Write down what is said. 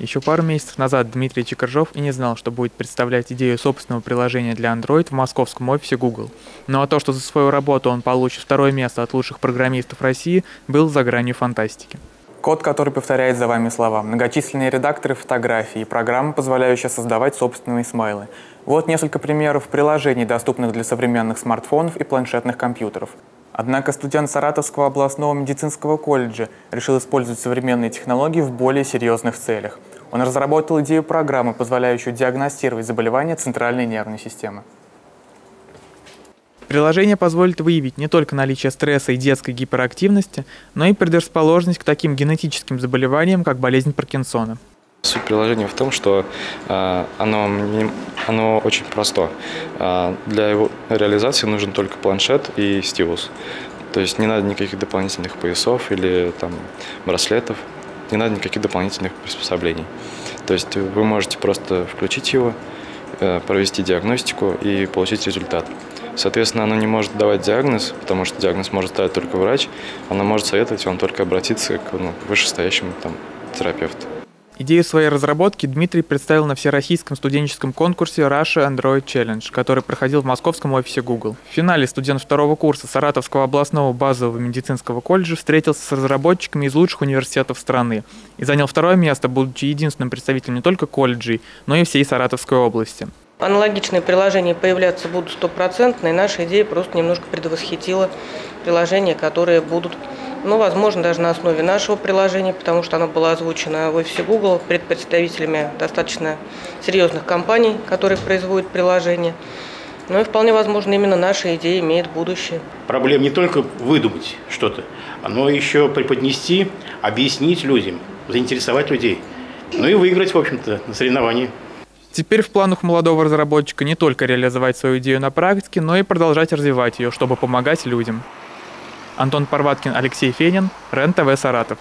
Еще пару месяцев назад Дмитрий Чекаржов и не знал, что будет представлять идею собственного приложения для Android в московском офисе Google. Ну а то, что за свою работу он получит второе место от лучших программистов России, был за гранью фантастики. Код, который повторяет за вами слова, многочисленные редакторы фотографий и программы, позволяющие создавать собственные смайлы. Вот несколько примеров приложений, доступных для современных смартфонов и планшетных компьютеров. Однако студент Саратовского областного медицинского колледжа решил использовать современные технологии в более серьезных целях. Он разработал идею программы, позволяющую диагностировать заболевания центральной нервной системы. Приложение позволит выявить не только наличие стресса и детской гиперактивности, но и предрасположенность к таким генетическим заболеваниям, как болезнь Паркинсона. Суть приложения в том, что э, оно, оно очень просто. Э, для его реализации нужен только планшет и стилус. То есть не надо никаких дополнительных поясов или там, браслетов, не надо никаких дополнительных приспособлений. То есть вы можете просто включить его, э, провести диагностику и получить результат. Соответственно, оно не может давать диагноз, потому что диагноз может ставить только врач. Оно может советовать вам только обратиться к ну, вышестоящему там, терапевту. Идею своей разработки Дмитрий представил на всероссийском студенческом конкурсе Russia Android Challenge, который проходил в московском офисе Google. В финале студент второго курса Саратовского областного базового медицинского колледжа встретился с разработчиками из лучших университетов страны и занял второе место, будучи единственным представителем не только колледжей, но и всей Саратовской области. Аналогичные приложения появляться будут стопроцентно, и наша идея просто немножко предвосхитила приложения, которые будут, ну, возможно, даже на основе нашего приложения, потому что оно было озвучено в офисе Google пред представителями достаточно серьезных компаний, которые производят приложения. Ну и вполне возможно, именно наша идея имеет будущее. Проблема не только выдумать что-то, но еще преподнести, объяснить людям, заинтересовать людей. Ну и выиграть, в общем-то, на соревновании. Теперь в планах молодого разработчика не только реализовать свою идею на практике, но и продолжать развивать ее, чтобы помогать людям. Антон Парваткин, Алексей Фенин, РЕН-ТВ Саратов.